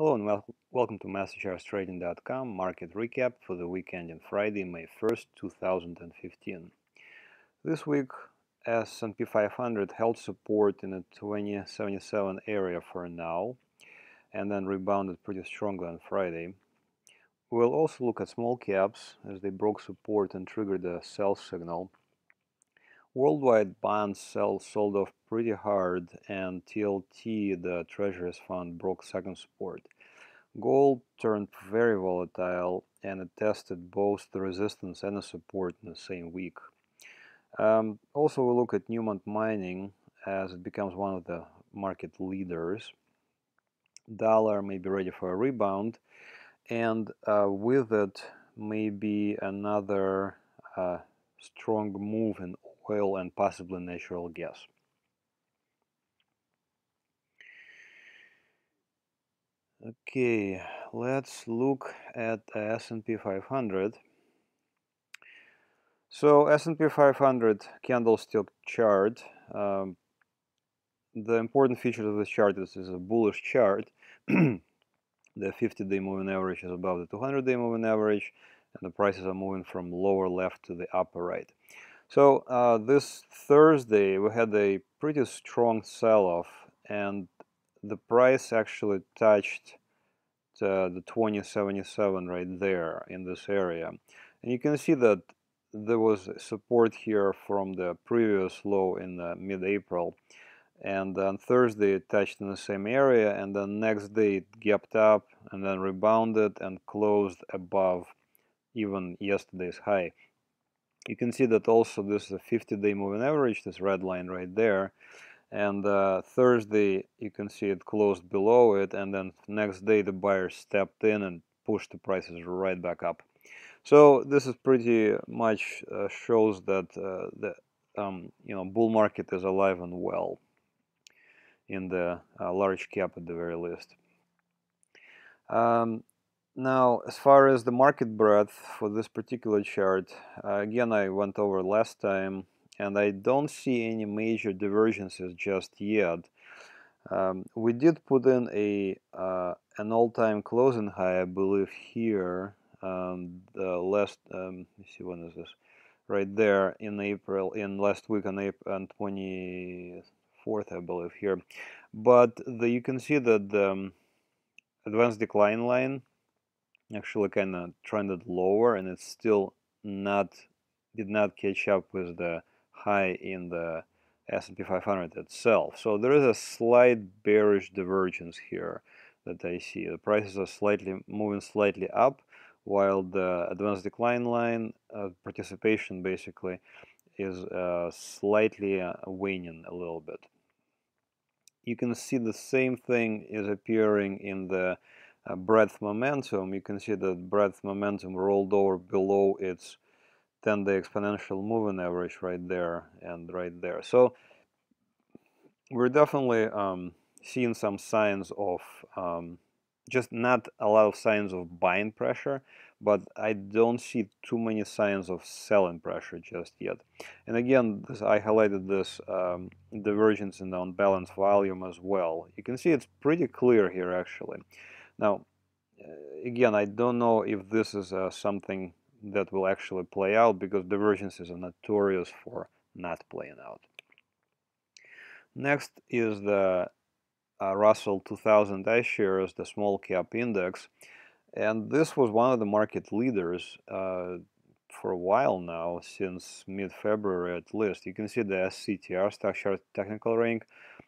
Hello and wel welcome to MasterChartsTrading.com market recap for the week ending Friday, May 1st, 2015. This week, S&P 500 held support in the 2077 area for now and then rebounded pretty strongly on Friday. We'll also look at small caps as they broke support and triggered a sell signal. Worldwide bonds sell sold off pretty hard and TLT, the Treasuries fund, broke second support. Gold turned very volatile and it tested both the resistance and the support in the same week. Um, also, we look at Newmont Mining as it becomes one of the market leaders. Dollar may be ready for a rebound, and uh, with it, maybe another uh, strong move in oil and possibly natural gas. Okay, let's look at S&P 500. So S&P 500 candlestick chart. Um, the important feature of this chart is, is a bullish chart. the 50-day moving average is above the 200-day moving average, and the prices are moving from lower left to the upper right. So uh, this Thursday we had a pretty strong sell-off and the price actually touched uh, the 2077 right there in this area. And you can see that there was support here from the previous low in uh, mid-April and on Thursday it touched in the same area and then next day it gapped up and then rebounded and closed above even yesterday's high you can see that also this is a 50-day moving average, this red line right there. And uh, Thursday, you can see it closed below it, and then next day the buyers stepped in and pushed the prices right back up. So this is pretty much uh, shows that uh, the um, you know bull market is alive and well in the uh, large cap at the very least. Um, now, as far as the market breadth for this particular chart, uh, again, I went over last time, and I don't see any major divergences just yet. Um, we did put in a uh, an all-time closing high, I believe, here. Um, the last, um, let me see, when is this? Right there in April, in last week on April on 24th, I believe, here. But the, you can see that the um, advanced decline line actually kind of trended lower and it's still not did not catch up with the high in the S&P 500 itself. So there is a slight bearish divergence here that I see. The prices are slightly moving slightly up while the advanced decline line uh, participation basically is uh, slightly uh, waning a little bit. You can see the same thing is appearing in the uh, breadth momentum, you can see that breadth momentum rolled over below its 10-day exponential moving average right there and right there. So we're definitely um, seeing some signs of um, just not a lot of signs of buying pressure, but I don't see too many signs of selling pressure just yet. And again, this, I highlighted this um, divergence in the on balance volume as well. You can see it's pretty clear here actually. Now, uh, again, I don't know if this is uh, something that will actually play out because divergences are notorious for not playing out. Next is the uh, Russell 2000 iShares, the small cap index. And this was one of the market leaders uh, for a while now, since mid-February at least. You can see the SCTR, Stock Chart Technical Rank,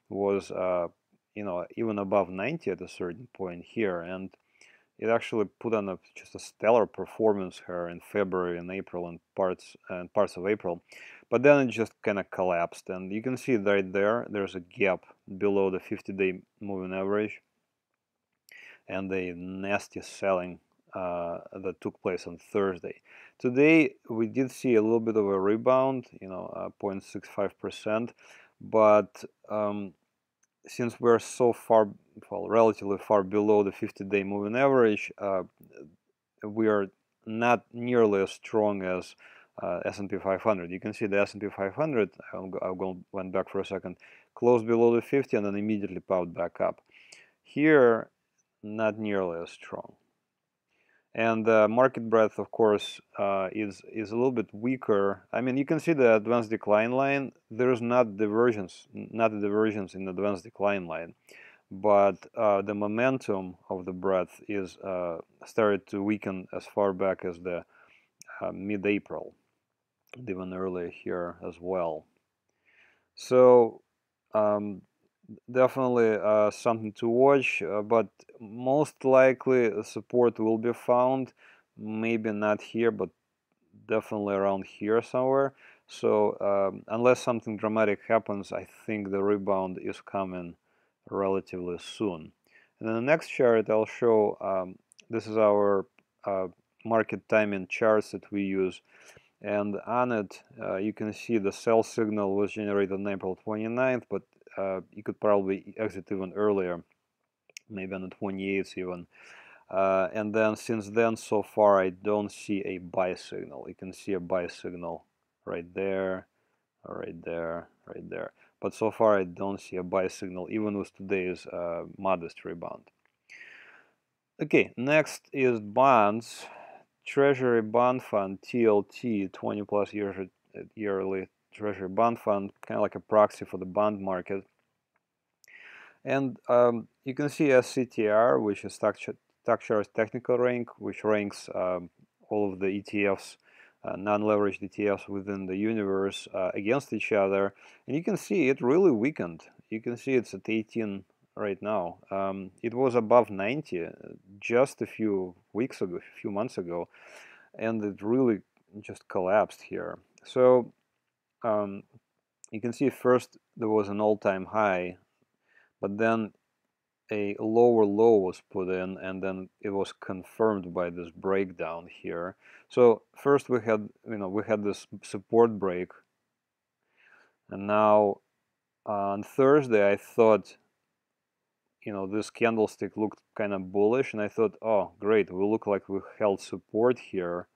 was uh, you know even above 90 at a certain point here and it actually put on a, just a stellar performance here in February and April and parts and parts of April but then it just kind of collapsed and you can see right there there's a gap below the 50-day moving average and the nasty selling uh, that took place on Thursday. Today we did see a little bit of a rebound, you know, uh, 0.65 percent, but um, since we're so far, well, relatively far below the 50-day moving average, uh, we are not nearly as strong as uh, S&P 500. You can see the S&P 500, I'll go, I'll go went back for a second, closed below the 50 and then immediately popped back up. Here, not nearly as strong. And the market breadth, of course, uh, is is a little bit weaker. I mean, you can see the advanced decline line. There's not divergence, not divergence in the advanced decline line, but uh, the momentum of the breadth is uh, started to weaken as far back as the uh, mid-April, even earlier here as well. So um, definitely uh, something to watch, uh, but most likely support will be found. Maybe not here, but definitely around here somewhere. So um, unless something dramatic happens, I think the rebound is coming relatively soon. And then the next chart I'll show, um, this is our uh, market timing charts that we use. And on it, uh, you can see the sell signal was generated on April 29th, but uh, you could probably exit even earlier, maybe on the 28th even. Uh, and then since then, so far, I don't see a buy signal. You can see a buy signal right there, right there, right there. But so far, I don't see a buy signal, even with today's uh, modest rebound. Okay, next is bonds. Treasury Bond Fund, TLT, 20 plus years yearly Treasury Bond Fund, kind of like a proxy for the bond market. And um, you can see SCTR, which is StockCharts technical rank, which ranks um, all of the ETFs, uh, non-leveraged ETFs within the universe uh, against each other. And you can see it really weakened. You can see it's at 18 right now. Um, it was above 90 uh, just a few weeks ago, a few months ago, and it really just collapsed here. So um, you can see first there was an all-time high, but then a lower low was put in and then it was confirmed by this breakdown here. So first we had, you know, we had this support break and now on Thursday I thought you know, this candlestick looked kind of bullish, and I thought, oh, great, we look like we held support here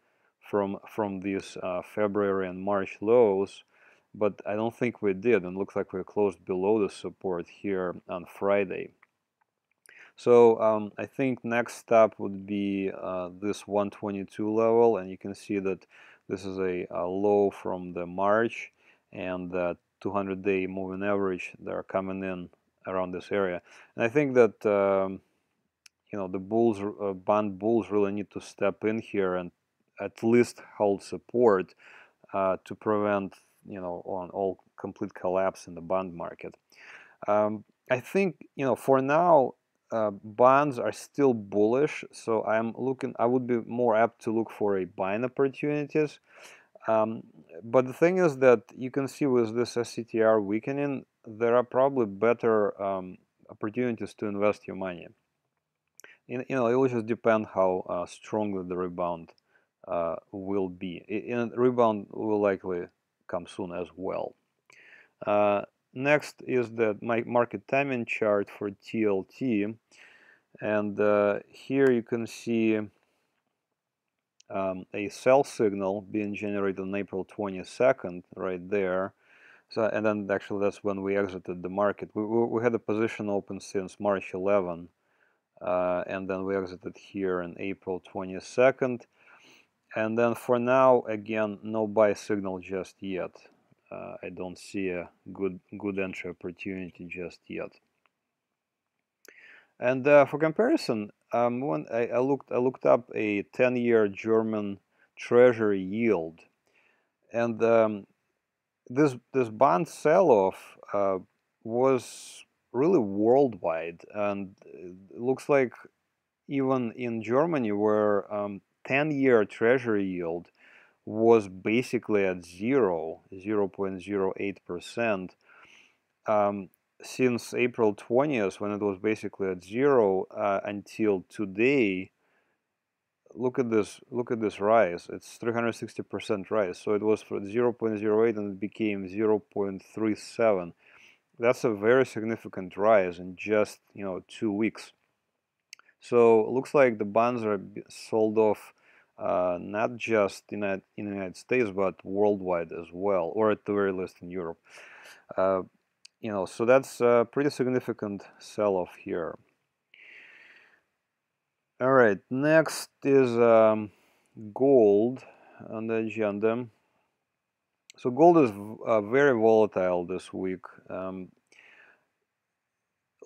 from from these uh, February and March lows, but I don't think we did, and looks like we closed below the support here on Friday. So um, I think next step would be uh, this 122 level, and you can see that this is a, a low from the March, and the 200-day moving average, they're coming in around this area. And I think that um, you know the bulls, uh, bulls, really need to step in here and at least hold support uh, to prevent you know on all complete collapse in the bond market. Um, I think you know for now uh, bonds are still bullish, so I'm looking. I would be more apt to look for a buying opportunities. Um, but the thing is that you can see with this SCTR weakening, there are probably better um, opportunities to invest your money. In, you know, it will just depend how uh, strongly the rebound uh, will be. In rebound will likely come soon as well. Uh, next is the my market timing chart for TLT, and uh, here you can see um, a sell signal being generated on April 22nd, right there. So, and then actually that's when we exited the market. We, we, had a position open since March 11, uh, and then we exited here in April 22nd. And then for now, again, no buy signal just yet. Uh, I don't see a good good entry opportunity just yet. And uh, for comparison, um, when I, I, looked I looked up a 10-year German Treasury yield, and um, this this bond sell-off uh, was really worldwide, and looks like even in Germany, where 10-year um, Treasury yield was basically at zero, 0.08 percent. Um, since April 20th, when it was basically at zero, uh, until today, look at this look at this rise. It's 360% rise. So it was for 0.08 and it became 0.37 that's a very significant rise in just you know two weeks. So it looks like the bonds are sold off uh, not just in, in the United States but worldwide as well or at the very least in Europe uh, you know so that's a pretty significant sell-off here All right, next is um, gold on the agenda. So gold is uh, very volatile this week. Um,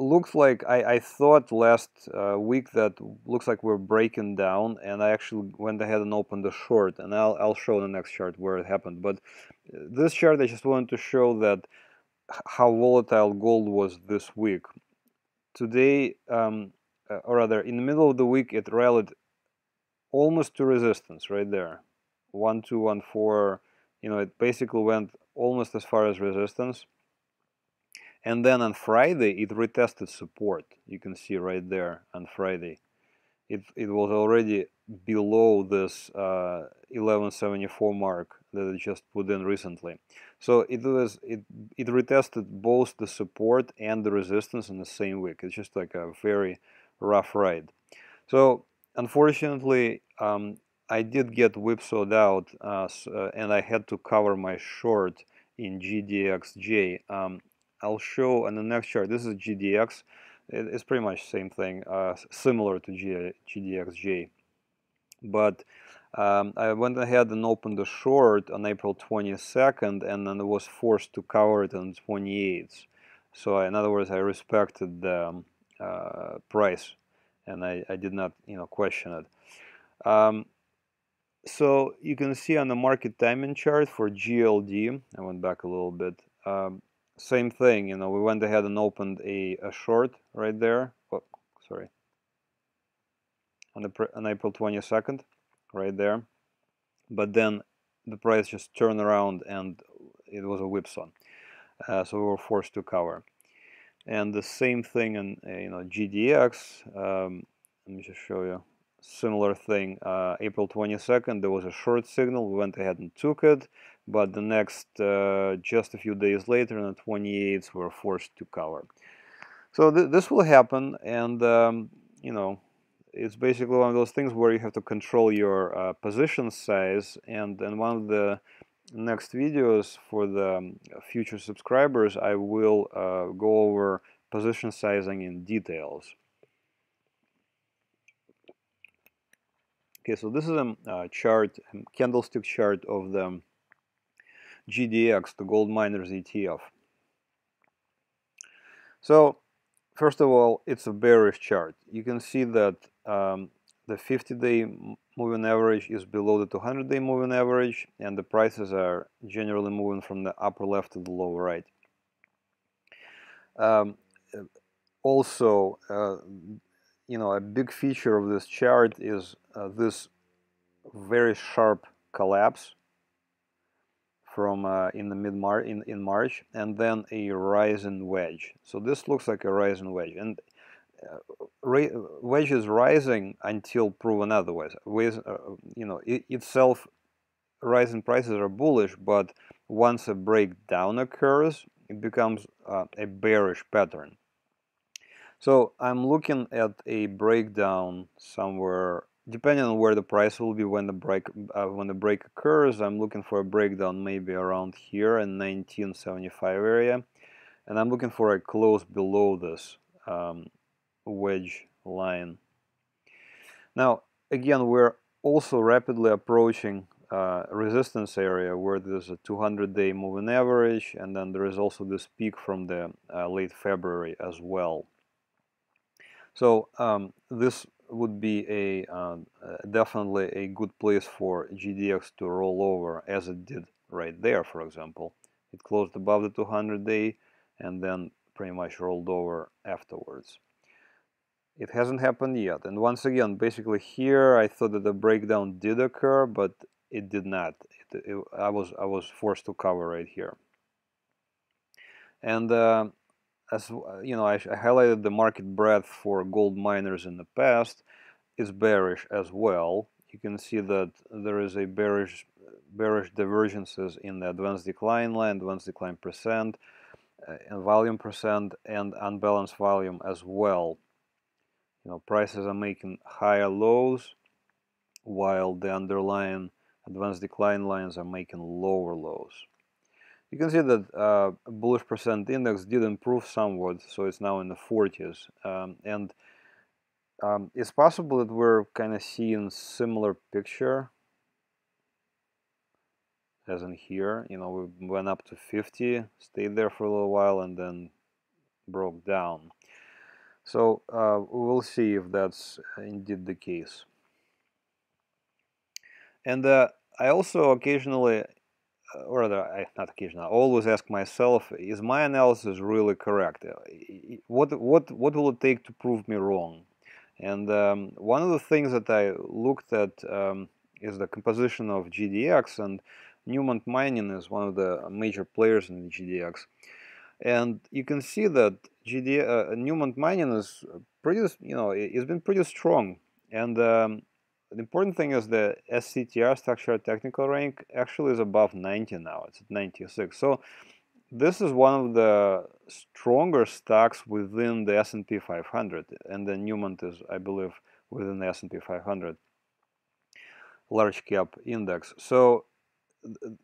looks like I, I thought last uh, week that looks like we're breaking down and I actually went ahead and opened the short and I'll, I'll show the next chart where it happened. But uh, this chart I just wanted to show that how volatile gold was this week. Today um, uh, or rather in the middle of the week it rallied almost to resistance right there. One two one four you know it basically went almost as far as resistance and then on Friday, it retested support. You can see right there on Friday. It, it was already below this uh, 1174 mark that it just put in recently. So it was it it retested both the support and the resistance in the same week. It's just like a very rough ride. So unfortunately, um, I did get whipsawed out, uh, uh, and I had to cover my short in GDXJ. Um, I'll show on the next chart. This is GDX. It's pretty much the same thing, uh, similar to G GDXJ. But um, I went ahead and opened the short on April 22nd and then was forced to cover it on 28th. So in other words, I respected the um, uh, price and I, I, did not you know, question it. Um, so you can see on the market timing chart for GLD, I went back a little bit, um, same thing, you know, we went ahead and opened a, a short right there. Oh, sorry. On, the, on April 22nd, right there. But then the price just turned around and it was a whipsaw. Uh, so we were forced to cover. And the same thing in, uh, you know, GDX. Um, let me just show you. Similar thing. Uh, April 22nd, there was a short signal. We went ahead and took it but the next uh, just a few days later the 28th we're forced to cover. So th this will happen and um, you know it's basically one of those things where you have to control your uh, position size and in one of the next videos for the um, future subscribers I will uh, go over position sizing in details. Okay so this is a uh, chart a candlestick chart of the GDX, the gold miners ETF. So first of all, it's a bearish chart. You can see that um, the 50-day moving average is below the 200-day moving average, and the prices are generally moving from the upper left to the lower right. Um, also, uh, you know, a big feature of this chart is uh, this very sharp collapse from uh, in the mid Mar in, in March and then a rising wedge. So this looks like a rising wedge and uh, wedge is rising until proven otherwise. With, uh, you know, it, itself rising prices are bullish, but once a breakdown occurs, it becomes uh, a bearish pattern. So I'm looking at a breakdown somewhere depending on where the price will be when the break uh, when the break occurs I'm looking for a breakdown maybe around here in 1975 area. And I'm looking for a close below this um, wedge line. Now again we're also rapidly approaching uh, resistance area where there's a 200 day moving average and then there is also this peak from the uh, late February as well. So um, this would be a uh, definitely a good place for GDX to roll over as it did right there for example. It closed above the 200 day and then pretty much rolled over afterwards. It hasn't happened yet. And once again basically here I thought that the breakdown did occur but it did not. It, it, I was I was forced to cover right here. And uh, as uh, you know, I, I, highlighted the market breadth for gold miners in the past is bearish as well. You can see that there is a bearish bearish divergences in the advanced decline line, advanced decline percent, uh, and volume percent, and on balance volume as well. You know, prices are making higher lows, while the underlying advanced decline lines are making lower lows. You can see that uh, bullish percent index did improve somewhat, so it's now in the 40s. Um, and um, it's possible that we're kind of seeing similar picture as in here. You know, we went up to 50, stayed there for a little while, and then broke down. So uh, we'll see if that's indeed the case. And uh, I also occasionally, uh, or rather, I, not occasionally, I always ask myself, is my analysis really correct? Uh, what, what, what will it take to prove me wrong? And um, one of the things that I looked at um, is the composition of GDX, and Newmont Mining is one of the major players in the GDX. And you can see that GD, uh, Newmont Mining is pretty, you know, it's been pretty strong. And um, the important thing is the SCTR StockCharts technical rank actually is above 90 now. It's at 96. So this is one of the stronger stocks within the S&P 500, and then Newmont is, I believe, within the S&P 500 large cap index. So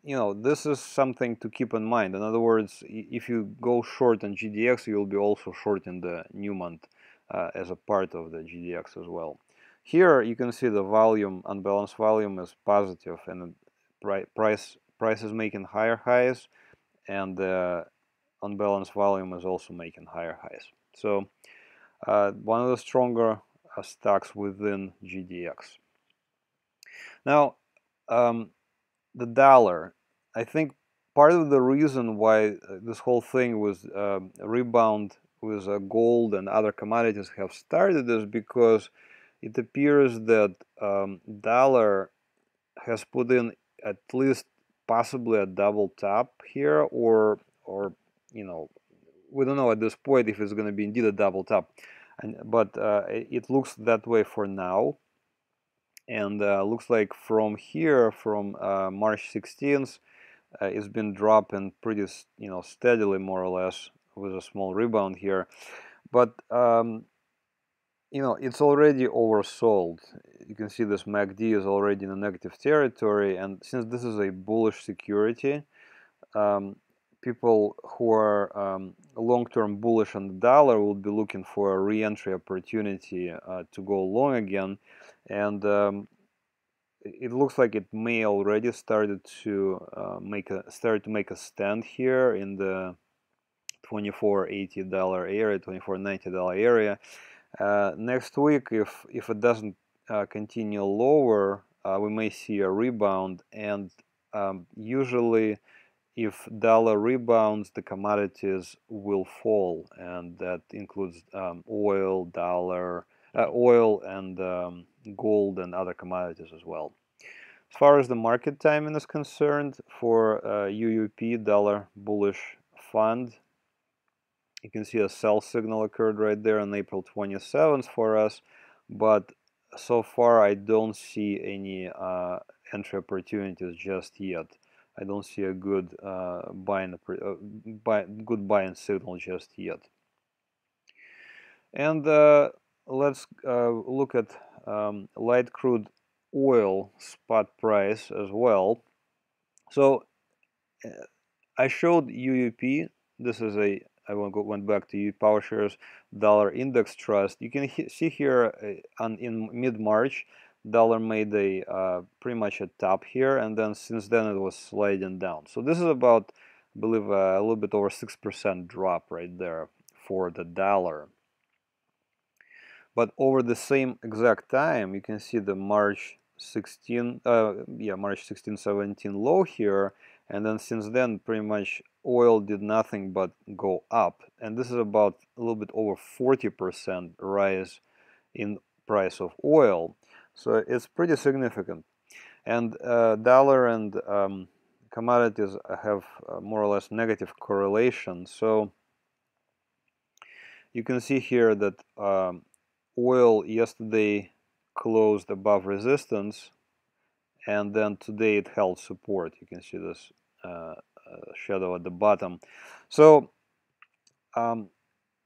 you know, this is something to keep in mind. In other words, if you go short on GDX, you'll be also short in the Newmont uh, as a part of the GDX as well. Here you can see the volume, on balance volume is positive and price, price is making higher highs and the on balance volume is also making higher highs. So uh, one of the stronger uh, stocks within GDX. Now, um, the dollar. I think part of the reason why uh, this whole thing was um, rebound with uh, gold and other commodities have started is because it appears that um, dollar has put in at least possibly a double top here or or you know we don't know at this point if it's going to be indeed a double top and but uh, it looks that way for now. And uh, looks like from here from uh, March 16th uh, it's been dropping pretty you know steadily more or less with a small rebound here. But um, you know it's already oversold. You can see this MACD is already in a negative territory and since this is a bullish security um, people who are um, long-term bullish on the dollar will be looking for a re-entry opportunity uh, to go long again. And um, it looks like it may already started to uh, make a start to make a stand here in the 24.80 dollar area 24.90 dollar area next week if if it doesn't uh, continue lower uh, we may see a rebound and um, usually if dollar rebounds the commodities will fall and that includes um, oil dollar uh, oil and um, gold and other commodities as well. As far as the market timing is concerned, for uh, UUP dollar bullish fund, you can see a sell signal occurred right there on April 27th for us, but so far I don't see any uh, entry opportunities just yet. I don't see a good uh, buying, uh, buy, good buying signal just yet. And uh, let's uh, look at um, light crude oil spot price as well. So uh, I showed UUP. This is a I went back to UUP Power Shares Dollar Index Trust. You can see here uh, on, in mid March, dollar made a uh, pretty much a top here, and then since then it was sliding down. So this is about, I believe, uh, a little bit over six percent drop right there for the dollar. But over the same exact time, you can see the March 16, uh, yeah, March 16, 17 low here. And then since then, pretty much oil did nothing but go up. And this is about a little bit over 40% rise in price of oil. So it's pretty significant. And uh, dollar and um, commodities have uh, more or less negative correlation. So you can see here that um, oil yesterday closed above resistance and then today it held support you can see this uh, shadow at the bottom so um,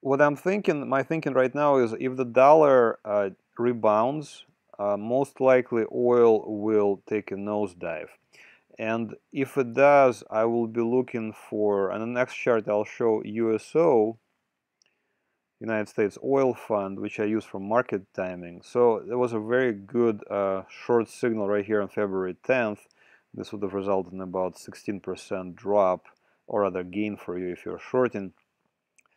what I'm thinking my thinking right now is if the dollar uh, rebounds uh, most likely oil will take a nosedive and if it does I will be looking for on the next chart I'll show USO United States oil fund, which I use for market timing. So there was a very good uh, short signal right here on February 10th. This would have resulted in about 16% drop or rather gain for you if you're shorting.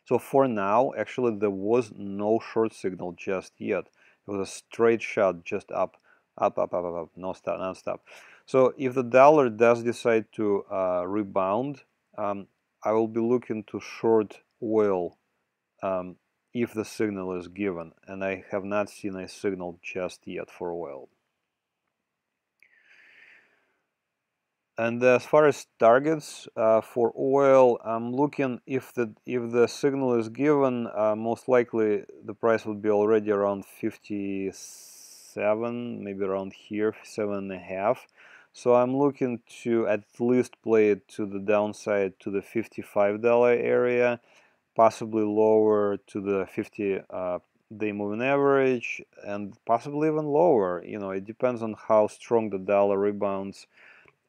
So for now, actually there was no short signal just yet. It was a straight shot just up, up, up, up, up, up, no stop, non-stop. So if the dollar does decide to uh, rebound, um, I will be looking to short oil um, if the signal is given and I have not seen a signal just yet for oil. And as far as targets uh, for oil, I'm looking if the if the signal is given, uh, most likely the price would be already around 57, maybe around here, seven and a half. So I'm looking to at least play it to the downside to the $55 area possibly lower to the 50 uh, day moving average and possibly even lower you know it depends on how strong the dollar rebounds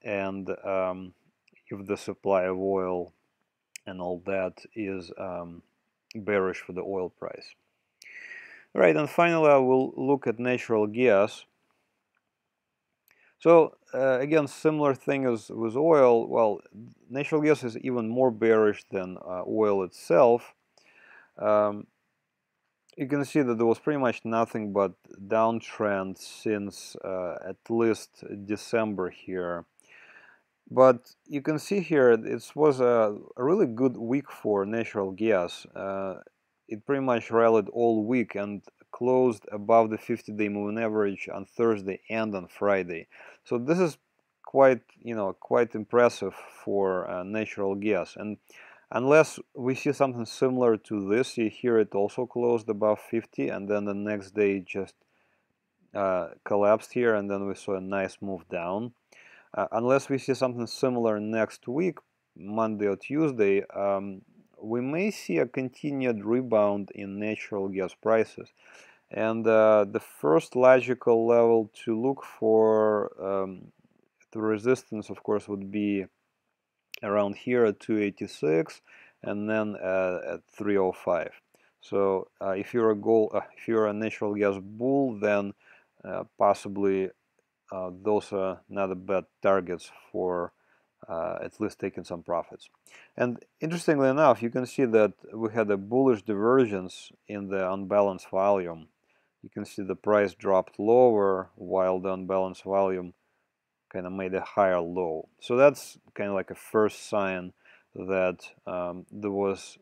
and um, if the supply of oil and all that is um, bearish for the oil price right and finally I will look at natural gas so uh, again, similar thing as with oil. Well, natural gas is even more bearish than uh, oil itself. Um, you can see that there was pretty much nothing but downtrend since uh, at least December here. But you can see here it was a, a really good week for natural gas. Uh, it pretty much rallied all week and closed above the 50-day moving average on Thursday and on Friday. So this is quite, you know, quite impressive for uh, natural gas. And unless we see something similar to this, you hear it also closed above 50 and then the next day just uh, collapsed here and then we saw a nice move down. Uh, unless we see something similar next week, Monday or Tuesday, um, we may see a continued rebound in natural gas prices. And uh, the first logical level to look for um, the resistance, of course, would be around here at 286 and then uh, at 305. So uh, if you're a goal, uh, if you're a natural gas bull, then uh, possibly uh, those are not bad targets for uh, at least taking some profits. And interestingly enough, you can see that we had a bullish divergence in the on balance volume. You can see the price dropped lower while the on balance volume kind of made a higher low. So that's kind of like a first sign that um, there was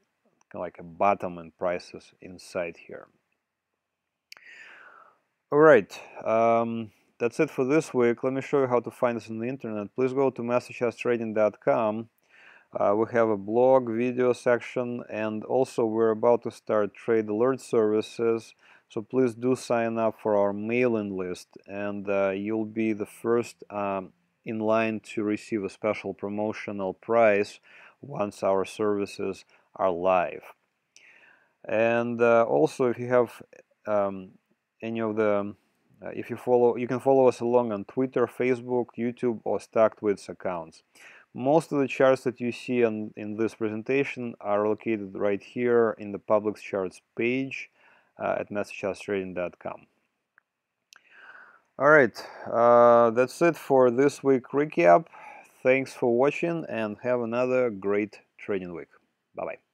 like a bottom in prices inside here. All right. Um, that's it for this week. Let me show you how to find us on the internet. Please go to masterchartstrading.com. Uh, we have a blog, video section, and also we're about to start trade alert services. So please do sign up for our mailing list, and uh, you'll be the first um, in line to receive a special promotional price once our services are live. And uh, also, if you have um, any of the uh, if you follow, you can follow us along on Twitter, Facebook, YouTube, or StockTwits accounts. Most of the charts that you see on, in this presentation are located right here in the public charts page uh, at masterchartstrading.com. Alright, uh, that's it for this week recap. Thanks for watching and have another great trading week. Bye-bye.